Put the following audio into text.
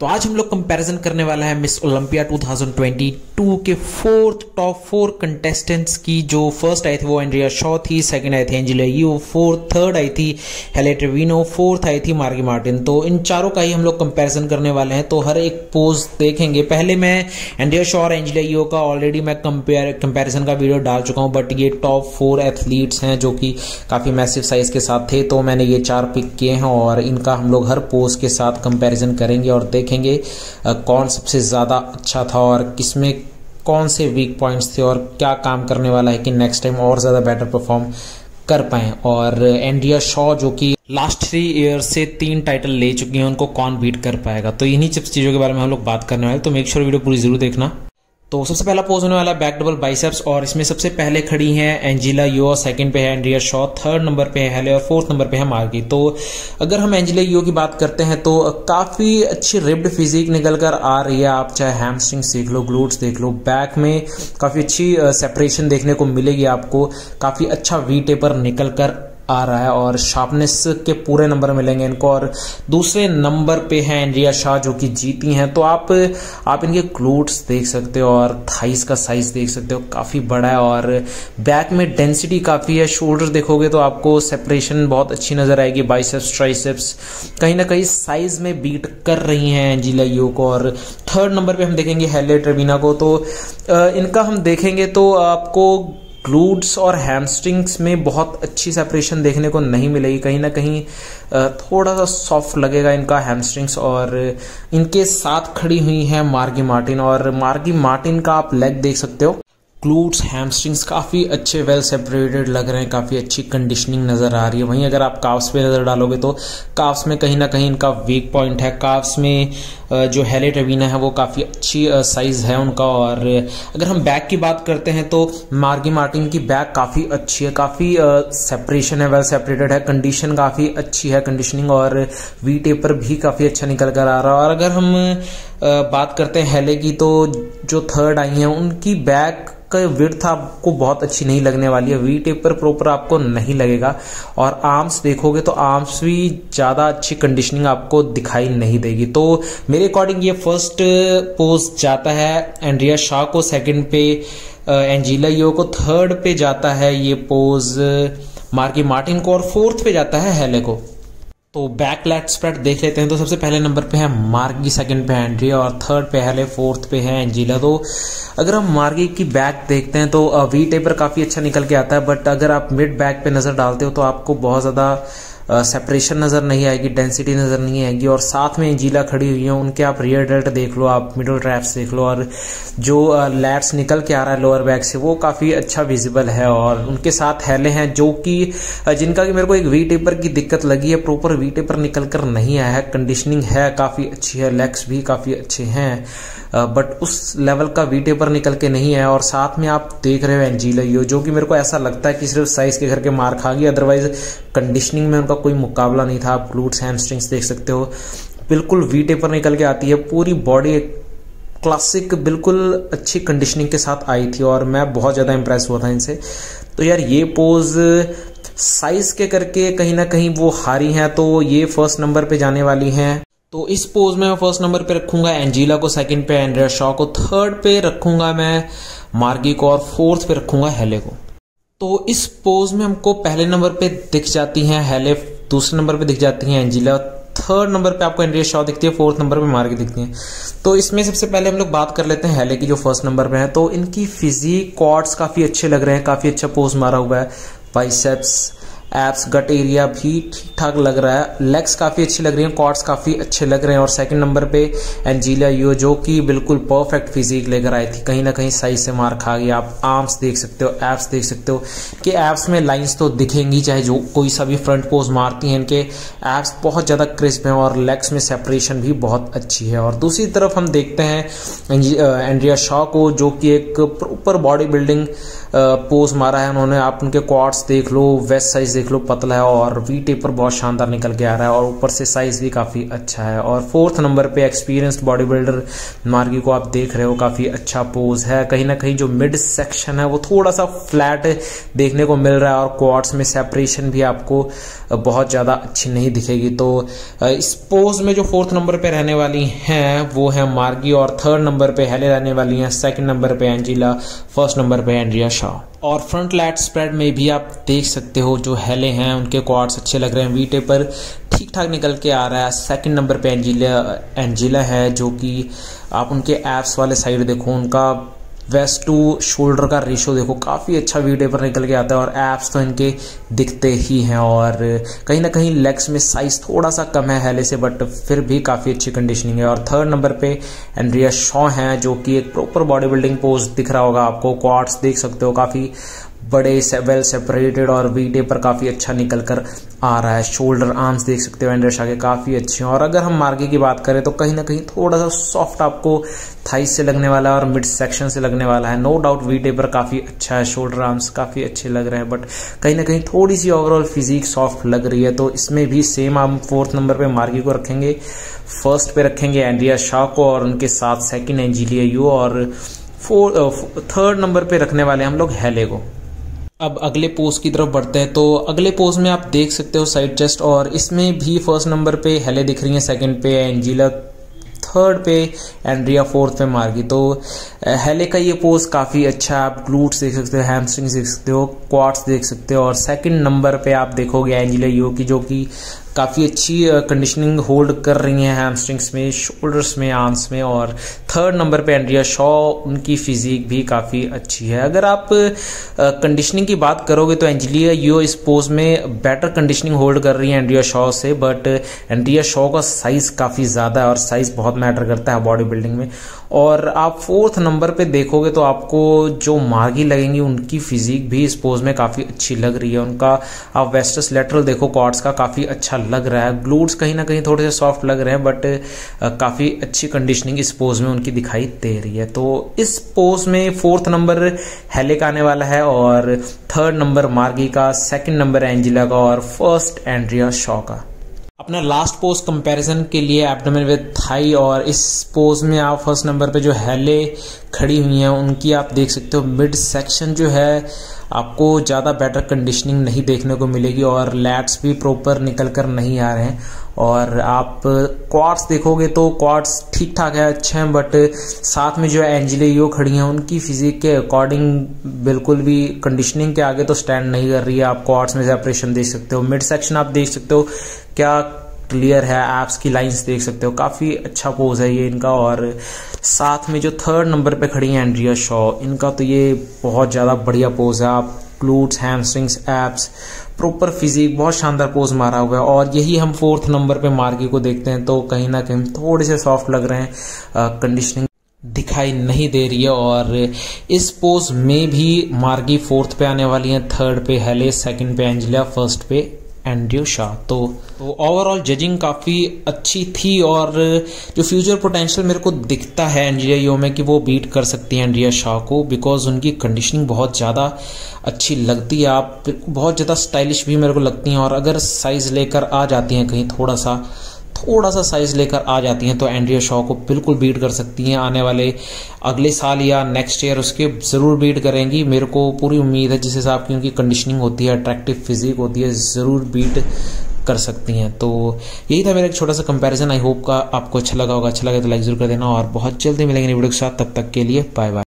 तो आज हम लोग कंपैरिजन करने वाला है मिस ओलंपिया 2022 के फोर्थ टॉप फोर कंटेस्टेंट्स की, जो फ़र्स्ट आई थी वो एंड्रिया शॉ थी सेकंड आई थी एंजिला यू फोर्थ थर्ड आई थी हेले ट्रिविनो फोर्थ आई थी मार्गी मार्टिन तो इन चारों का ही हम लोग कंपैरिजन करने वाले हैं। तो हर एक पोज देखेंगे। पहले मैं एंड्रिया शॉ और एंजिला यू का ऑलरेडी मैं कंपेयर कंपेरिजन का वीडियो डाल चुका हूँ बट ये टॉप फोर एथलीट्स हैं, जो कि काफ़ी मैसिव साइज़ के साथ थे। तो मैंने ये चार पिक किए हैं और इनका हम लोग हर पोज के साथ कंपेरिजन करेंगे और देख देखेंगे कौन सबसे ज़्यादा अच्छा था और किसमें कौन से वीक पॉइंट्स थे और क्या काम करने वाला है कि नेक्स्ट टाइम और ज़्यादा बेटर परफॉर्म कर पाए। और एंडिया शॉ जो कि लास्ट थ्री ईयर से तीन टाइटल ले चुकी हैं, उनको कौन बीट कर पाएगा? तो इन्हीं सब चीज़ों के बारे में हम लोग बात करने वाले तो मेक श्योर वीडियो पूरी ज़रूर देखना। तो सबसे पहला पोज होने वाला है बैक डबल बाइसेप्स और इसमें सबसे पहले खड़ी हैं एंजिला यो सेकंड पे है एंड्रिया शॉ थर्ड नंबर पे है हेले और फोर्थ नंबर पे है मार्गी तो अगर हम एंजिला यो की बात करते हैं तो काफ़ी अच्छी रिब्ड फिजिक निकल कर आ रही है। आप चाहे हैमस्ट्रिंग्स देख लो ग्लूट्स देख लो बैक में काफ़ी अच्छी सेपरेशन देखने को मिलेगी आपको। काफ़ी अच्छा वी टेपर निकल कर आ रहा है और शार्पनेस के पूरे नंबर मिलेंगे इनको और दूसरे नंबर पे हैं एंड्रिया शाह जो कि जीती हैं। तो आप आप इनके क्लूट्स देख सकते हो और थाइस का साइज़ देख सकते हो, काफ़ी बड़ा है और बैक में डेंसिटी काफ़ी है। शोल्डर देखोगे तो आपको सेपरेशन बहुत अच्छी नज़र आएगी बाइसेप्स ट्राइसेप्स कहीं ना कहीं साइज़ में बीट कर रही हैं एंजिला यू को और थर्ड नंबर पर हम देखेंगे हेले ट्रेविना को। तो इनका हम देखेंगे तो आपको ग्लूड्स और हैमस्ट्रिंग्स में बहुत अच्छी सेपरेशन देखने को नहीं मिलेगी। कहीं ना कहीं थोड़ा सा सॉफ्ट लगेगा इनका हैमस्ट्रिंग्स और इनके साथ खड़ी हुई है मार्गी मार्टिन और मार्गी मार्टिन का आप लेग देख सकते हो। ग्लूट्स हैमस्ट्रिंग्स काफ़ी अच्छे वेल सेपरेटेड लग रहे हैं, काफ़ी अच्छी कंडीशनिंग नज़र आ रही है। वहीं अगर आप काफ्स पे नज़र डालोगे तो काफ्स में कहीं ना कहीं इनका वीक पॉइंट है। काफ्स में जो हेले अवीना है वो काफ़ी अच्छी साइज़ है उनका और अगर हम बैक की बात करते हैं तो मार्गी मार्टिन की बैक काफ़ी अच्छी है, काफ़ी सेपरेशन है वेल सेपरेटेड है कंडीशन काफ़ी अच्छी है कंडीशनिंग और वी टेपर भी काफ़ी अच्छा निकल कर आ रहा है। और अगर हम बात करते हैं हेले की तो जो थर्ड आई हैं, उनकी बैक का विर्थ आपको बहुत अच्छी नहीं लगने वाली है। वी टेप पर प्रॉपर आपको नहीं लगेगा। और आर्म्स देखोगे तो आर्म्स भी ज़्यादा अच्छी कंडीशनिंग आपको दिखाई नहीं देगी। तो मेरे अकॉर्डिंग ये फ़र्स्ट पोज जाता है एंड्रिया शाह को सेकंड पे एंजिला यो को थर्ड पे जाता है ये पोज मार्की मार्टिन को और फोर्थ पे जाता है हेले को। तो बैक लेट स्प्रेड देख लेते हैं। तो सबसे पहले नंबर पे है मार्गी सेकंड पे एंड्री और थर्ड पे है फोर्थ पे है एंजिला। तो अगर हम मार्गी की बैक देखते हैं तो वी टेपर काफ़ी अच्छा निकल के आता है बट अगर आप मिड बैक पे नज़र डालते हो तो आपको बहुत ज़्यादा सेपरेशन नज़र नहीं आएगी डेंसिटी नज़र नहीं आएगी, और साथ में जीला खड़ी हुई है, उनके आप रियर डेल्ट देख लो, आप मिडल ट्रैप्स देख लो, और जो लैट्स निकल के आ रहा है लोअर बैक से, वो काफ़ी अच्छा विजिबल है, और उनके साथ हैले हैं, जो कि जिनका कि मेरे को एक वी टेपर की दिक्कत लगी है प्रॉपर वी टेपर निकल कर नहीं आया है कंडीशनिंग है काफ़ी अच्छी है लेग्स भी काफ़ी अच्छे हैं बट उस लेवल का वी टेपर निकल के नहीं आया, और साथ में आप देख रहे हो एंजीला यो जो कि मेरे को ऐसा लगता है कि सिर्फ़ साइज़ के घर के मार खा गई अदरवाइज़ कंडीशनिंग में उनका कोई मुकाबला नहीं था, आप ग्लूट्स हैमस्ट्रिंग्स देख सकते हो। बिल्कुल वी टेपर निकल के आती है, पूरी बॉडी क्लासिक बिल्कुल अच्छी कंडीशनिंग के साथ आई थी और मैं बहुत ज़्यादा इंप्रेस हुआ था इनसे। तो यार ये पोज साइज़ के करके कहीं ना कहीं वो हारी हैं तो ये फ़र्स्ट नंबर पे जाने वाली हैं। तो इस पोज में मैं फ़र्स्ट नंबर पे रखूँगा एंजीला को सेकंड पे एंड्रिया शॉ को थर्ड पे रखूँगा मैं मार्गी को और फोर्थ पे रखूँगा हेले को। तो इस पोज में हमको पहले नंबर पे दिख जाती हैं हेले दूसरे नंबर पे दिख जाती हैं एंजिला थर्ड नंबर पे आपको एंड्रिया शॉ दिखती है फोर्थ नंबर पे मार्ग दिखती है। तो इसमें सबसे पहले हम लोग बात कर लेते हैं हेले की जो फ़र्स्ट नंबर पे है। तो इनकी फिजिक कॉर्ड्स काफ़ी अच्छे लग रहे हैं, काफ़ी अच्छा पोज मारा हुआ है बाइसेप्स एप्स गट एरिया भी ठीक ठाक लग रहा है। लेग्स काफ़ी अच्छी लग रही हैं कॉर्ड्स काफ़ी अच्छे लग रहे हैं और सेकंड नंबर पे एंजीलिया यू जो कि बिल्कुल परफेक्ट फिजिक लेकर आई थी। कहीं ना कहीं सही से मार खा गई। आप आर्म्स देख सकते हो एप्स देख सकते हो कि एप्स में लाइंस तो दिखेंगी, चाहे जो कोई सा भी फ्रंट पोज मारती हैं इनके एप्स बहुत ज़्यादा क्रिस्प हैं और लेग्स में सेपरेशन भी बहुत अच्छी है। और दूसरी तरफ़ हम देखते हैं एंड्रिया शॉ को, जो कि एक प्रॉपर बॉडी बिल्डिंग पोज मारा है, उन्होंने, आप उनके क्वार्ट्स देख लो वेस्ट साइज़ देख लो, पतला है और वी टेपर बहुत शानदार निकल के आ रहा है और ऊपर से साइज़ भी काफ़ी अच्छा है और फोर्थ नंबर पे एक्सपीरियंस्ड बॉडी बिल्डर मार्गी को आप देख रहे हो, काफ़ी अच्छा पोज है। कहीं ना कहीं जो मिड सेक्शन है, वो थोड़ा सा फ्लैट देखने को मिल रहा है और क्वार्ट्स में सेपरेशन भी आपको बहुत ज़्यादा अच्छी नहीं दिखेगी। तो इस पोज में जो फोर्थ नंबर पे रहने वाली हैं, वो है मार्गी और थर्ड नंबर पे हेले रहने वाली हैं सेकंड नंबर पे एंजिला, फ़र्स्ट नंबर पे एंड्रिया शाह। और फ्रंट लैट स्प्रेड में भी आप देख सकते हो जो हेले हैं, उनके क्वार्ट्स अच्छे लग रहे हैं। वीटे पर ठीक ठाक निकल के आ रहा है। सेकंड नंबर पे एंजिला एंजिला है जो कि आप उनके एप्स वाले साइड देखो, उनका वेस्ट टू शोल्डर का रेशो देखो, काफ़ी अच्छा वीडियो पर निकल के आता है और एप्स तो इनके दिखते ही हैं और कहीं ना कहीं लेग्स में साइज़ थोड़ा सा कम है हेले से बट फिर भी काफ़ी अच्छी कंडीशनिंग है। और थर्ड नंबर पे एंड्रिया शॉ हैं, जो कि एक प्रॉपर बॉडी बिल्डिंग पोज दिख रहा होगा आपको। क्वार्ट्स देख सकते हो, काफ़ी बड़े से, वेल सेपरेटेड और वीडे पर काफ़ी अच्छा निकल कर आ रहा है। शोल्डर आर्म्स देख सकते हो एंड्रेशा के काफ़ी अच्छे हैं। और अगर हम मार्गे की बात करें तो कहीं ना कहीं थोड़ा सा सॉफ्ट आपको थाइस से लगने वाला है और मिड सेक्शन से लगने वाला है। नो डाउट वीडे पर काफ़ी अच्छा है शोल्डर आर्म्स काफ़ी अच्छे लग रहे हैं बट कहीं ना कहीं थोड़ी सी ओवरऑल फिजिक सॉफ्ट लग रही है। तो इसमें भी सेम हम फोर्थ नंबर पे मार्गी को रखेंगे। फ़र्स्ट पे रखेंगे एंड्रिया शाह को और उनके साथ सेकेंड एंजिलिया यू और फोर थर्ड नंबर पे रखने वाले हम लोग हेले को। अब अगले पोज की तरफ़ बढ़ते हैं। तो अगले पोज में आप देख सकते हो साइड चेस्ट और इसमें भी फ़र्स्ट नंबर पे हेले दिख रही हैं सेकंड पे एंजिला थर्ड पे एंड्रिया फोर्थ पे मार्गी। तो हेले का ये पोज काफ़ी अच्छा आप ग्लूट्स देख सकते हो हैमस्ट्रिंग्स देख सकते हो क्वार्ट्स देख सकते हो और सेकंड नंबर पे आप देखोगे एंजिला यो की, जो कि काफ़ी अच्छी कंडीशनिंग होल्ड कर रही हैं हैमस्ट्रिंग्स में शोल्डर्स में आर्म्स में और थर्ड नंबर पे एंड्रिया शॉ उनकी फिजिक भी काफ़ी अच्छी है। अगर आप कंडीशनिंग की बात करोगे तो एंजलिया यो इस पोज में बेटर कंडीशनिंग होल्ड कर रही है एंड्रिया शॉ से बट एंड्रिया शॉ का साइज़ काफ़ी ज़्यादा है और साइज़ बहुत मैटर करता है बॉडी बिल्डिंग में। और आप फोर्थ नंबर पे देखोगे तो आपको जो मार्गी लगेंगी, उनकी फिजिक भी इस पोज में काफ़ी अच्छी लग रही है। उनका आप वेस्टस लेटरल देखो कॉर्ड्स का काफ़ी अच्छा लग रहा है। ग्लूट्स कहीं ना कहीं थोड़े से सॉफ्ट लग रहे हैं बट काफ़ी अच्छी कंडीशनिंग इस पोज में उनकी दिखाई दे रही है। तो इस पोज में फोर्थ नंबर हेलिक आने वाला है और थर्ड नंबर मार्गी का सेकंड नंबर एंजिला का और फ़र्स्ट एंड्रिया शॉ का। अपना लास्ट पोज कंपैरिजन के लिए एब्डोमेन विद थाई और इस पोज में आप फ़र्स्ट नंबर पे जो हेले खड़ी हुई हैं, उनकी आप देख सकते हो। मिड सेक्शन जो है आपको ज़्यादा बेटर कंडीशनिंग नहीं देखने को मिलेगी और लैट्स भी प्रॉपर निकल कर नहीं आ रहे हैं। और आप क्वार्ट्स देखोगे तो क्वार्ट्स ठीक ठाक है, अच्छे हैं बट साथ में जो एंजिले यो खड़ी हैं, उनकी फिजिक के अकॉर्डिंग बिल्कुल भी कंडीशनिंग के आगे तो स्टैंड नहीं कर रही है। आप क्वार्ट्स में सेपरेशन देख सकते हो। मिड सेक्शन आप देख सकते हो। क्या क्लियर है एप्स की लाइंस देख सकते हो। काफ़ी अच्छा पोज है ये इनका और साथ में जो थर्ड नंबर पे खड़ी है एंड्रिया शॉ इनका तो ये बहुत ज़्यादा बढ़िया पोज है। आप glutes hamstrings abs proper physique बहुत शानदार पोज मारा हुआ है। और यही हम फोर्थ नंबर पे मार्गी को देखते हैं तो कहीं ना कहीं थोड़े से सॉफ्ट लग रहे हैं। कंडीशनिंग दिखाई नहीं दे रही है और इस पोज में भी मार्गी फोर्थ पे आने वाली है। थर्ड पे हेले सेकंड पे एंजिलिया फ़र्स्ट पे एंड्रयू शाह तो तो ओवरऑल जजिंग काफ़ी अच्छी थी और जो फ्यूचर पोटेंशियल मेरे को दिखता है एंड्रिया यो में कि वो बीट कर सकती है एंड्रिया शाह को बिकॉज़ उनकी कंडीशनिंग बहुत ज़्यादा अच्छी लगती है। आप बहुत ज़्यादा स्टाइलिश भी मेरे को लगती हैं और अगर साइज़ लेकर आ जाती हैं कहीं थोड़ा सा थोड़ा सा साइज़ लेकर आ जाती हैं तो एंड्रिया शॉ को बिल्कुल बीट कर सकती हैं आने वाले अगले साल या नेक्स्ट ईयर उसके ज़रूर बीट करेंगी। मेरे को पूरी उम्मीद है जिस हिसाब की उनकी कंडीशनिंग होती है अट्रैक्टिव फिजिक होती है, ज़रूर बीट कर सकती हैं। तो यही था मेरा एक छोटा सा कंपैरिजन आई होप का आपको अच्छा लगा होगा। अच्छा लगा तो लाइक ज़रूर कर देना और बहुत जल्दी मिलेंगे वीडियो के साथ। तब तक के लिए बाय बाय